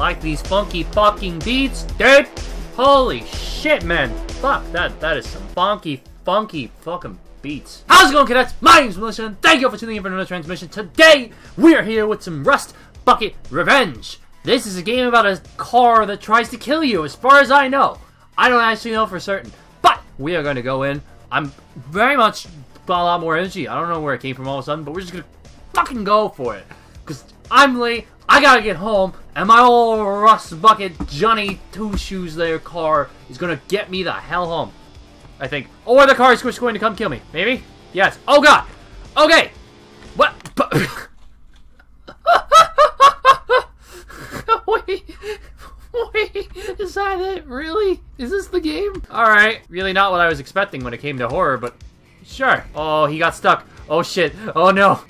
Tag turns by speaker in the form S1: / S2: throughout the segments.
S1: like these funky fucking beats, dude. Holy shit, man. Fuck, that that is some funky, funky fucking beats. How's it going, cadets? My name's Militia, and thank you for tuning in for another transmission. Today, we're here with some Rust Bucket Revenge. This is a game about a car that tries to kill you, as far as I know. I don't actually know for certain, but we are going to go in. I'm very much got a lot more energy. I don't know where it came from all of a sudden, but we're just going to fucking go for it. Because I'm late, I gotta get home, and my old Rust Bucket Johnny Two Shoes there car is gonna get me the hell home. I think. Or the car is just going to come kill me. Maybe? Yes. Oh god! Okay! What? wait, wait, is that it? Really? Is this the game? Alright, really not what I was expecting when it came to horror, but sure. Oh, he got stuck. Oh shit. Oh no.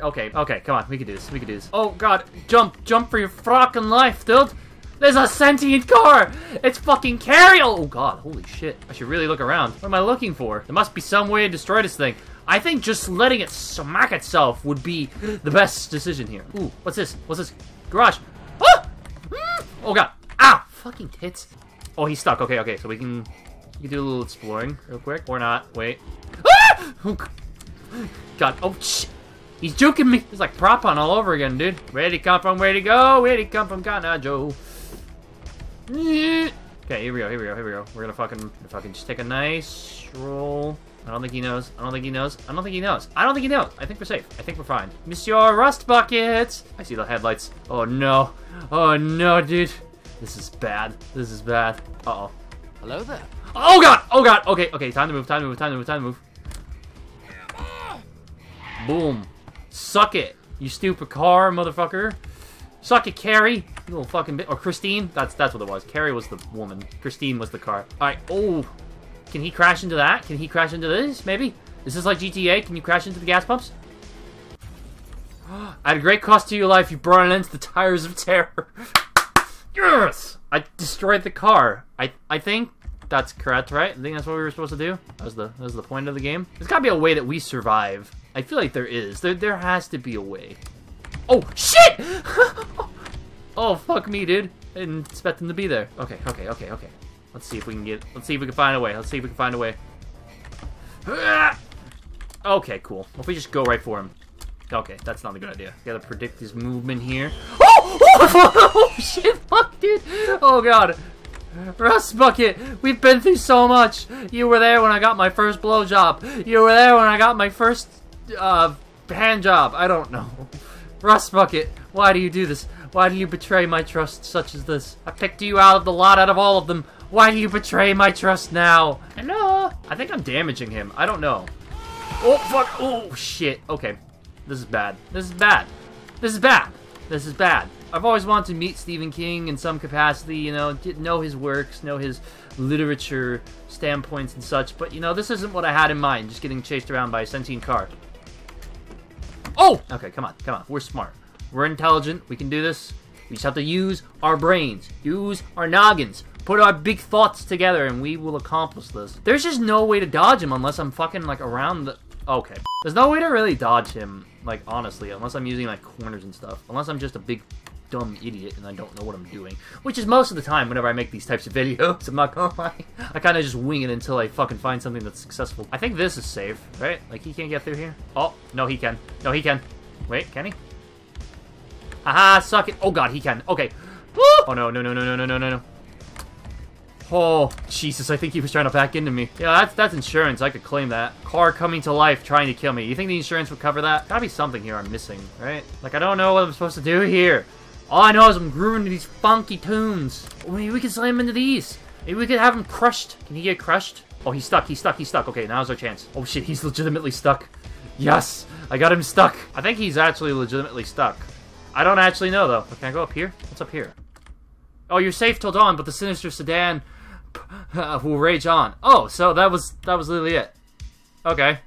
S1: Okay, okay, come on, we can do this, we can do this. Oh god, jump, jump for your fucking life, dude! There's a sentient car! It's fucking Carrie! Oh god, holy shit. I should really look around. What am I looking for? There must be some way to destroy this thing. I think just letting it smack itself would be the best decision here. Ooh, what's this? What's this? Garage! Ah! Oh god! Ah! Fucking tits. Oh, he's stuck. Okay, okay, so we can, we can do a little exploring real quick. Or not. Wait. Ah! Oh, god. Oh, shit. He's juking me. He's like prop on all over again, dude. Where'd he come from? Where'd he go? Where'd he come from? God, Joe. Okay, here we go, here we go, here we go. We're gonna fucking, fucking just take a nice roll. I don't think he knows. I don't think he knows. I don't think he knows. I don't think he knows. I think we're safe. I think we're fine. Monsieur Rust Bucket! I see the headlights. Oh no. Oh no, dude. This is bad. This is bad. Uh-oh.
S2: Hello there.
S1: Oh god! Oh god! Okay, okay, time to move, time to move, time to move, time to move. Boom. Suck it, you stupid car, motherfucker. Suck it, Carrie. You little fucking bit. Or Christine. That's that's what it was. Carrie was the woman. Christine was the car. Alright. Oh. Can he crash into that? Can he crash into this? Maybe? This is this like GTA? Can you crash into the gas pumps? At a great cost to your life, you brought an end to the tires of terror. yes! I destroyed the car. I I think that's correct, right? I think that's what we were supposed to do. That was the that was the point of the game. There's gotta be a way that we survive. I feel like there is. There there has to be a way. Oh shit! oh fuck me, dude. I didn't expect him to be there. Okay, okay, okay, okay. Let's see if we can get. Let's see if we can find a way. Let's see if we can find a way. Okay, cool. If we just go right for him. Okay, that's not a good idea. Gotta predict his movement here. Oh! oh! oh shit! Fuck, dude! Oh god. Rust Bucket, we've been through so much. You were there when I got my first blowjob. You were there when I got my first uh, hand job. I don't know. Rust Bucket, why do you do this? Why do you betray my trust such as this? I picked you out of the lot out of all of them. Why do you betray my trust now? Hello? I think I'm damaging him. I don't know. Oh, fuck. Oh, shit. Okay. This is bad. This is bad. This is bad. This is bad. I've always wanted to meet Stephen King in some capacity, you know, know his works, know his literature standpoints and such, but, you know, this isn't what I had in mind, just getting chased around by a sentient car. Oh! Okay, come on, come on. We're smart. We're intelligent. We can do this. We just have to use our brains, use our noggins, put our big thoughts together, and we will accomplish this. There's just no way to dodge him unless I'm fucking, like, around the... Okay. There's no way to really dodge him, like, honestly, unless I'm using, like, corners and stuff. Unless I'm just a big dumb idiot and I don't know what I'm doing. Which is most of the time whenever I make these types of videos. I'm not gonna lie. I kind of just wing it until I fucking find something that's successful. I think this is safe, right? Like, he can't get through here? Oh, no, he can. No, he can. Wait, can he? Haha, suck it. Oh, God, he can. Okay. Oh, no, no, no, no, no, no, no, no. Oh, Jesus, I think he was trying to back into me. Yeah, that's that's insurance. I could claim that. Car coming to life trying to kill me. You think the insurance would cover that? Gotta be something here I'm missing, right? Like, I don't know what I'm supposed to do here. All I know is I'm grooving to these funky tunes. maybe we can slam into these. Maybe we could have him crushed. Can he get crushed? Oh, he's stuck. He's stuck. He's stuck. Okay, now's our chance. Oh, shit. He's legitimately stuck. Yes. I got him stuck. I think he's actually legitimately stuck. I don't actually know, though. Can I go up here? What's up here? Oh, you're safe till dawn, but the sinister sedan will rage on. Oh, so that was that was literally it. Okay.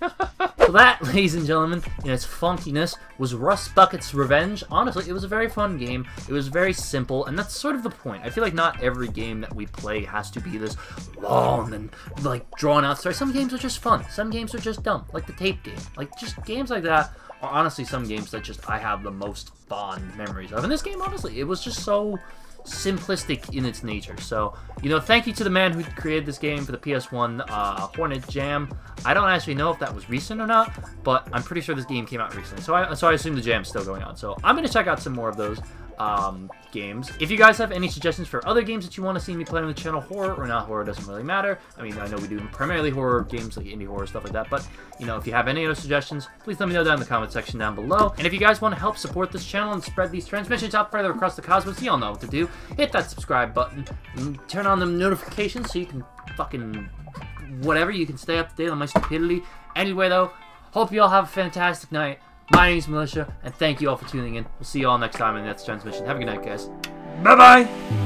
S1: so that, ladies and gentlemen, in its funkiness, was Rust Bucket's Revenge. Honestly, it was a very fun game. It was very simple, and that's sort of the point. I feel like not every game that we play has to be this long and, like, drawn out story. Some games are just fun. Some games are just dumb, like the tape game. Like, just games like that are honestly some games that just I have the most fond memories of. And this game, honestly, it was just so simplistic in its nature. So, you know, thank you to the man who created this game for the PS1, uh, Hornet Jam. I don't actually know if that was recent or not, but I'm pretty sure this game came out recently. So I, so I assume the jam's still going on. So I'm going to check out some more of those um, games. If you guys have any suggestions for other games that you want to see me play on the channel, horror or not horror doesn't really matter. I mean, I know we do primarily horror games like indie horror, stuff like that, but, you know, if you have any other suggestions, please let me know down in the comment section down below. And if you guys want to help support this channel and spread these transmissions out further across the cosmos, you all know what to do. Hit that subscribe button, turn on the notifications so you can fucking whatever, you can stay up to date on my stupidity. Anyway, though, hope you all have a fantastic night. My name is Militia, and thank you all for tuning in. We'll see you all next time in the next transmission. Have a good night, guys. Bye-bye!